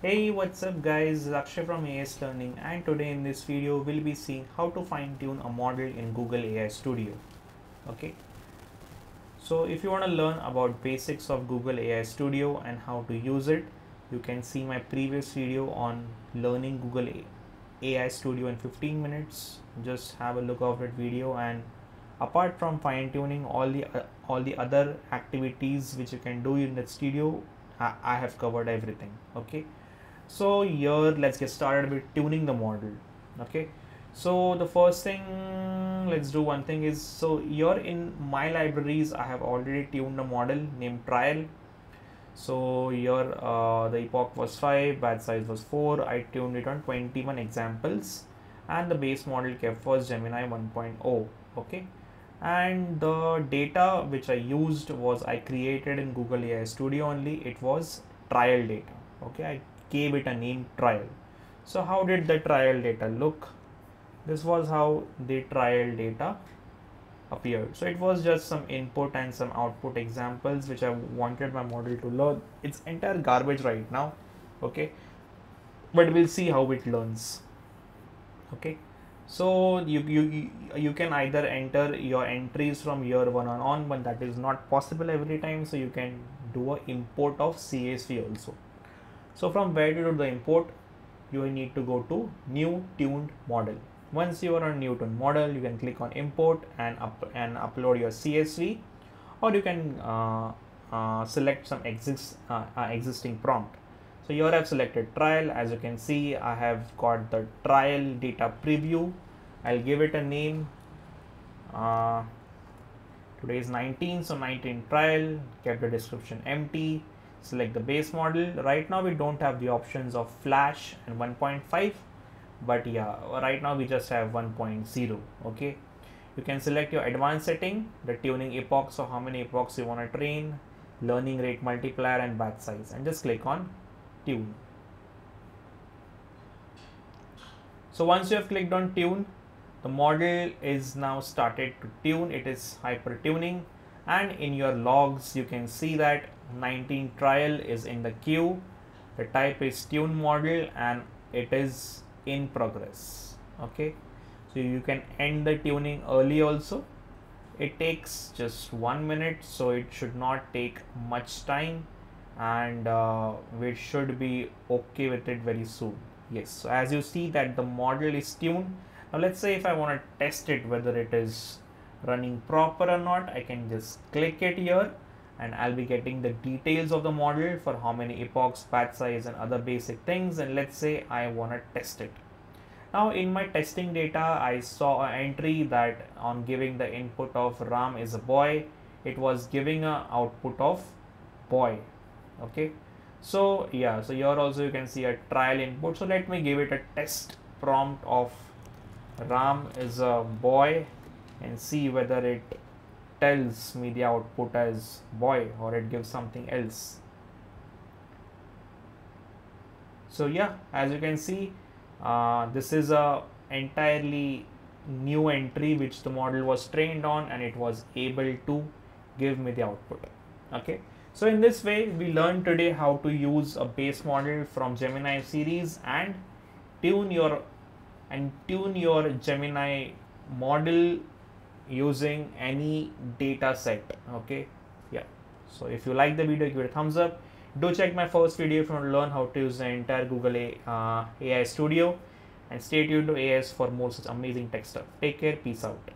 Hey what's up guys? Akshay from AS Learning and today in this video we'll be seeing how to fine tune a model in Google AI Studio okay? So if you want to learn about basics of Google AI Studio and how to use it you can see my previous video on learning Google AI Studio in 15 minutes. Just have a look of that video and apart from fine tuning all the uh, all the other activities which you can do in that studio I, I have covered everything okay so here let's get started with tuning the model okay? So the first thing let's do one thing is so here in my libraries I have already tuned a model named trial. So here uh, the epoch was 5 batch size was 4 I tuned it on 21 examples. And the base model kept was Gemini 1.0 okay? And the data which I used was I created in Google AI Studio only. It was trial data okay? I gave it a name trial. So how did the trial data look? This was how the trial data appeared. So it was just some input and some output examples which I wanted my model to learn. It's entire garbage right now okay? But we'll see how it learns okay? So you, you you can either enter your entries from year one on on but that is not possible every time. So you can do a import of csv also so from where to do the import you need to go to new tuned model once you are on new tuned model you can click on import and up and upload your csv or you can uh, uh, select some exist, uh, uh existing prompt so here I've selected trial. As you can see, I have got the trial data preview. I'll give it a name. Uh, today is 19, so 19 trial, kept the description empty. Select the base model. Right now we don't have the options of flash and 1.5, but yeah, right now we just have 1.0, okay. You can select your advanced setting, the tuning epochs, so how many epochs you want to train, learning rate multiplier and batch size and just click on tune. So once you have clicked on tune, the model is now started to tune. It is hyper tuning and in your logs you can see that 19 trial is in the queue. The type is tune model and it is in progress. Okay. So you can end the tuning early also. It takes just one minute so it should not take much time and uh, we should be okay with it very soon yes so as you see that the model is tuned now let's say if I want to test it whether it is running proper or not I can just click it here and I'll be getting the details of the model for how many epochs, batch size and other basic things and let's say I want to test it. Now in my testing data I saw an entry that on giving the input of Ram is a boy it was giving a output of boy okay? So yeah so here also you can see a trial input. So let me give it a test prompt of ram is a boy and see whether it tells me the output as boy or it gives something else. So yeah as you can see uh, this is a entirely new entry which the model was trained on and it was able to give me the output okay? So in this way, we learned today how to use a base model from Gemini series and tune your and tune your Gemini model using any data set. Okay. Yeah. So if you like the video, give it a thumbs up. Do check my first video if you want to learn how to use the entire Google uh, AI Studio and stay tuned to AS for more such amazing tech stuff. Take care. Peace out.